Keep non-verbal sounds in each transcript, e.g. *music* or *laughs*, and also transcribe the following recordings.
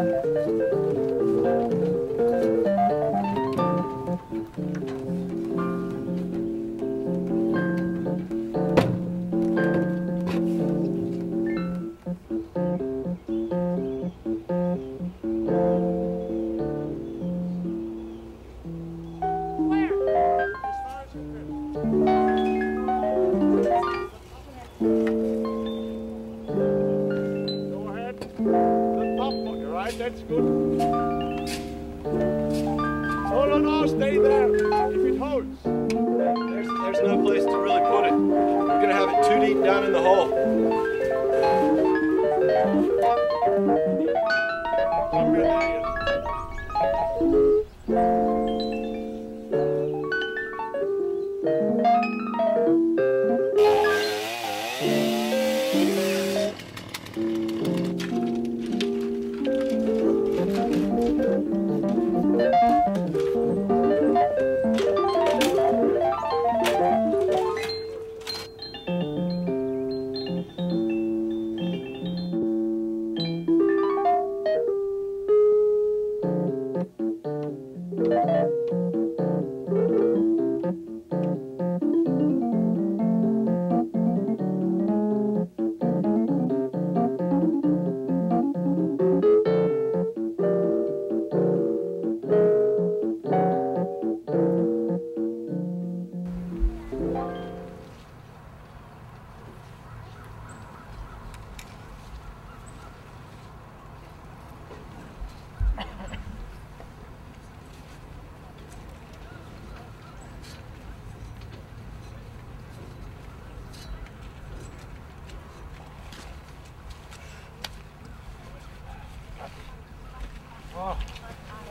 Go ahead. Good bump. That's good. Oh, no, no, stay there. If it holds. There's, there's no place to really put it. We're going to have it too deep down in the hole. Come here,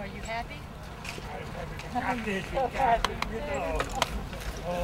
you happy? *laughs*